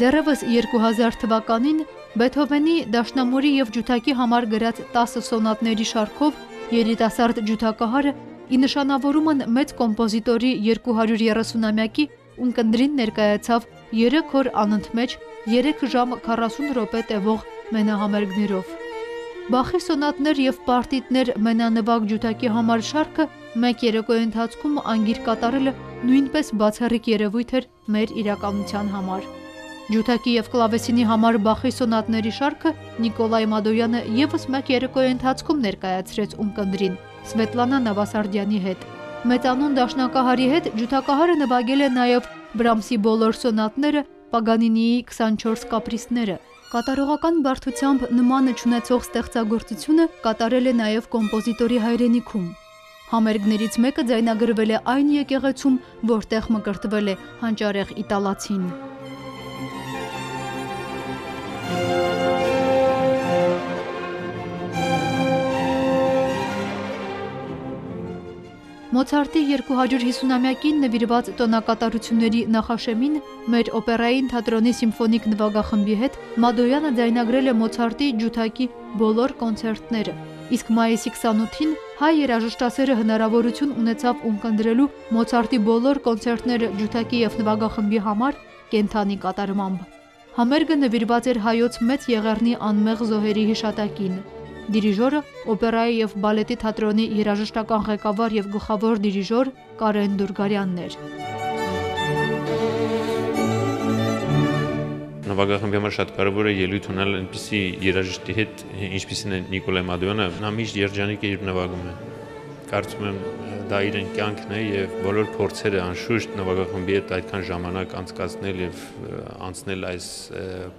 Դեռևս 2000 թվականին Բեթհովենի Դաշնամուրի եւ Ջութակի համար գրած 10 սոնատների շարքով երիտասարդ ջութակահարը ի նշանավորումն մեծ կոմպոզիտորի 230-ամյակի ունկնդրին ներկայացավ 3 օր անընդմեջ 3 ժամ 40 րոպե տևող մենահամերգներով։ Բախի սոնատներ եւ պարտիտներ մենանվագ ջութակի համար շարքը մեկ երեկոյի ընթացքում անգիր կատարելը նույնպես բացառիկ երևույթ էր մեր իրականության համար։ Ջութակի եւ կլավեսինի համար Բախի սոնատների շարքը Նիկոլայ Մադոյանը եւս մեկ երեկոյի ընթացքում ներկայացրեց ունկնդրին Սվետլանա Նավասարդյանի հետ։ Մեծանուն դաշնակահարի հետ ջութակահարը նվագել է նաեւ Բրամսի բոլոր սոնատները, Պագանինիի 24 կապրիսները, Կատարողական բարդությամբ նմանը չունեցող ստեղծագործությունը կատարել է նաև կոմպոզիտորի հայրենիքում։ Համերգներից մեկը ձայնագրվել է այն եկեղեցում, որտեղ մկրտվել է հանճարեղ իտալացին։ Մոցարտի 250-ամյակին նվիրված տոնակատարությունների նախաշեմին մեր օպերային թատրոնի սիմֆոնիկ նվագախմբի հետ Մադոյանը ձայնագրել է Մոցարտի ջութակի բոլոր կոնցերտները։ Իսկ մայիսի 28-ին հայ երաժշտասերը հնարավորություն ունեցավ ունկնդրելու Մոցարտի բոլոր կոնցերտները ջութակի եւ նվագախմբի համար կենթանի կատարմամբ։ Համերգը նվիրված էր հայոց մեծ եղեռնի անմեղ զոհերի հիշատակին։ Դիրիժորը օպերայի եւ բալետի թատրոնի երաժշտական ղեկավար եւ գլխավոր դիրիժոր Կարեն Դուրգարյանն էր։ Նվագախմբի համար շատ կարևոր է ելույթ ունենալ այնպիսի երաժշտի հետ, ինչպիսին է Նիկոլայ Մադոյանը, նա միշտ երջանիկ է իր նվագում է։ Կարծում եմ դա իրեն կյանքն է եւ բոլոր փորձերը անշուշտ նվագախմբի հետ այդքան ժամանակ անցկացնել եւ անցնել այս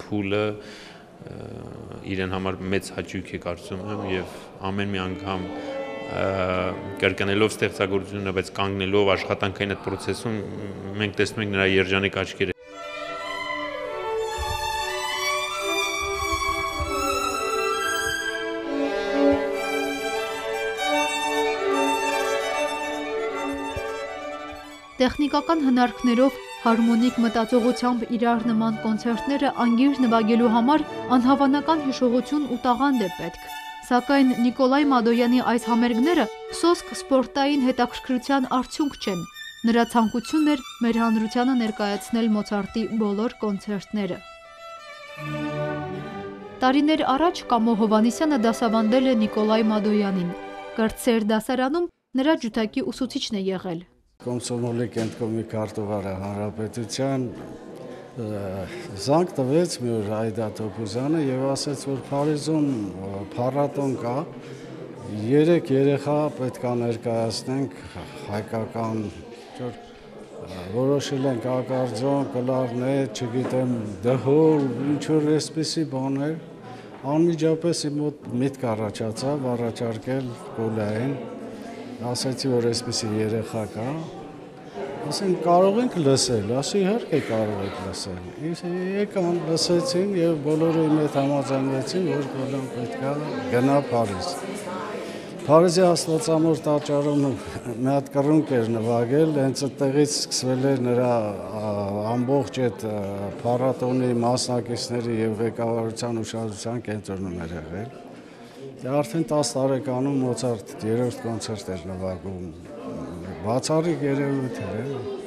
փուլը իրեն համար մեծ հաճույք է կարծում եմ եւ ամեն մի անգամ կրկնելով ստեղծագործությունը, բայց կանգնելով աշխատանքային այդ process-ում մենք տեսնում ենք նրա երջանիկ աչքերը Տեխնիկական հնարքներով Հարմոնիկ մտածողությամբ իրար նման կոնցերտները անգիր նվագելու համար անհավանական հիշողություն ու տաղանդ է պետք։ Սակայն Նիկոլայ Մադոյանի այս համերգները սոսկ սպորտային հետաքրքրության արդյունք չեն։ Նրա ցանկությունն էր մեր հանրությանը ներկայացնել Մոցարտի բոլոր կոնցերտները։ Տարիներ առաջ Կամո Հովանիսյանը դասավանդել է Նիկոլայ Մադոյանին։ Կրտսեր դասարանում նրա ջութակի ուսուցիչն է եղել։ Կոմսոմոլի կենտկոմի քարտուղարը հանրապետության զանգ տվեց մի օր Այդա Թոփուզյանը եւ ասաց որ Փարիզում փառատոն կա երեք երեխա պետք է ներկայացնենք հայկական ճոր որոշել ենք ակարձոն, կլարներ, չգիտեմ, դհոլ, ինչ որ էսպիսի բաներ անմիջապես իմ մոտ միտք առաջացավ առաջարկել Կոլային ասացի որ այսպեսի երեխա կա ասեն կարող ենք լսել ասի իհարկե կարող եք լսել եկան լսեցին եւ բոլորը իմ հետ համաձայնվեցին որ Կոլան պետքա գնա Փարիզ Փարիզի Աստվածամոր տաճարում մի հատ կռունկ էր նվագել, հենց այդտեղից սկսվել էր նրա ամբողջ այդ փառատոնի մասնակիցների եւ ղեկավարության ուշադրության կենտրոնում էր եղել։ արդեն 10 տարեկանում Մոցարտ երրորդ կոնցերտ էր նվագում։ Բացառիկ երևույթ էր։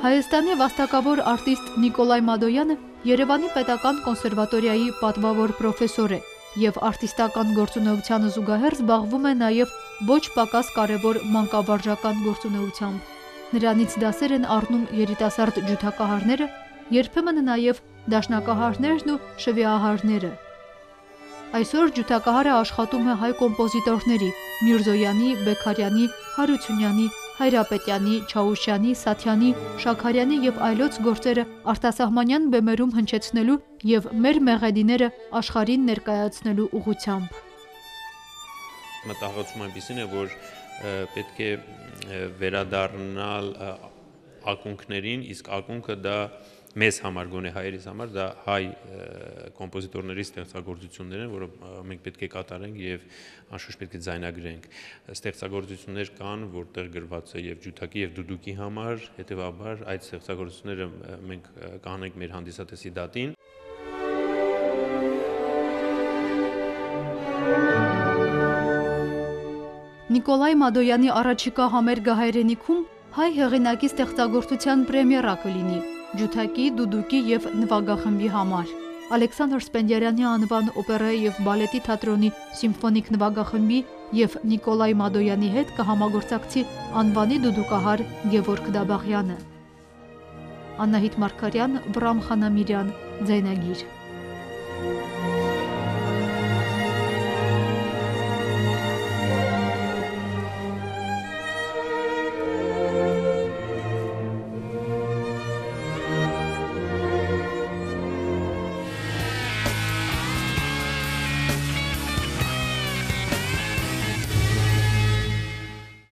Հայաստանի վաստակավոր արտիստ Նիկոլայ Մադոյանը Երևանի Պետական կոնսերվատորիայի պատվավոր պրոֆեսոր է եւ արտիստական գործունեությանը զուգահեռ զբաղվում է նաեւ ոչ պակաս կարևոր մանկավարժական գործունեությամբ։ Նրանից դասեր են առնում երիտասարդ ջութակահարները, երբեմն նաեւ դաշնակահարներն ու շվիահարները։ Այսօր ջութակահարը աշխատում է հայ կոմպոզիտորների Միրզոյանի, Բեկարյանի, Հարությունյանի, Հայրապետյանի, Չաուշյանի, Սաթյանի, Շաքարյանի եւ այլոց գործերը արտասահմանյան բեմերում հնչեցնելու եւ մեր մեղեդիները աշխարհին ներկայացնելու ուղղությամբ։ Մտահոգացում այնպեսին է, որ պետք է վերադառնալ ակունքներին, իսկ ակունքը դա մեզ համար գոնե հայերիս համար դա հայ կոմպոզիտորների ստեղծագործություններ են, որը մենք պետք է կատարենք եւ անշուշտ պետք է ձայնագրենք։ Ստեղծագործություններ կան, որտեղ գրված է եւ ջութակի եւ դուդուկի համար, հետեւաբար այդ ստեղծագործությունները մենք կանենք մեր հանդիսատեսի դատին։ Նիկոլայ Մադոյանի առաջիկա համերգը հայրենիքում հայ հեղինակի ստեղծագործության պրեմիերա կլինի ջութակի, դուդուկի եւ նվագախմբի համար։ Ալեքսանդր Սպենդիարյանի անվան օպերայի եւ բալետի թատրոնի սիմֆոնիկ նվագախմբի եւ Նիկոլայ Մադոյանի հետ կհամագործակցի անվանի դուդուկահար Գևորգ Դաբաղյանը։ Անահիտ Մարկարյան, Վրամ Խանամիրյան, Ձայնագիր